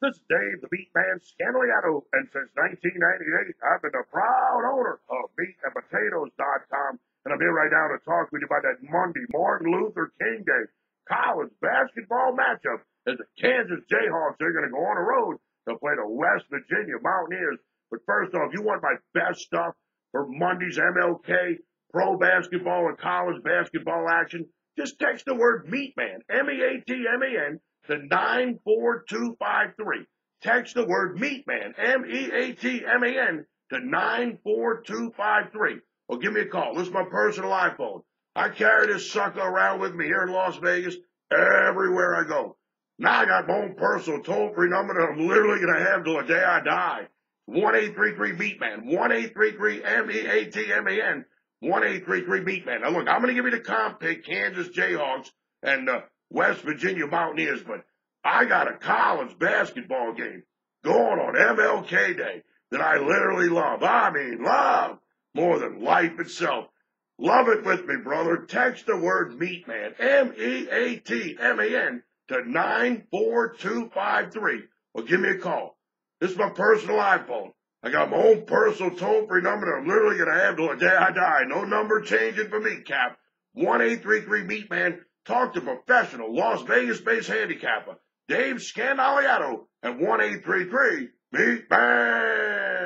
This is Dave, the Meat Man Scandaliato, and since 1998, I've been the proud owner of MeatandPotatoes.com, and I'm here right now to talk with you about that Monday, Martin Luther King Day college basketball matchup as the Kansas Jayhawks are going to go on the road to play the West Virginia Mountaineers. But first off, you want my best stuff for Monday's MLK pro basketball and college basketball action? Just text the word Meat Man, M-E-A-T-M-A-N, to 94253. Text the word Meatman, M-E-A-T-M-A-N, to 94253. Or give me a call. This is my personal iPhone. I carry this sucker around with me here in Las Vegas everywhere I go. Now I got my own personal toll-free number that I'm literally going to have till the day I die. 1833 Meatman. 1833 M-E-A-T-M-A-N. 1833 Meatman. Now look, I'm going to give you the comp pick, Kansas Jayhawks and uh, West Virginia Mountaineers, but I got a college basketball game going on MLK Day that I literally love. I mean, love more than life itself. Love it with me, brother. Text the word meat man, M-E-A-T-M-A-N to 94253 or give me a call. This is my personal iPhone. I got my own personal toll-free number that I'm literally going to have till the day I die. No number changing for me, Cap. 1833 Meat Man. Talk to professional Las Vegas-based handicapper Dave Scandaliato at 1833 Meat Man.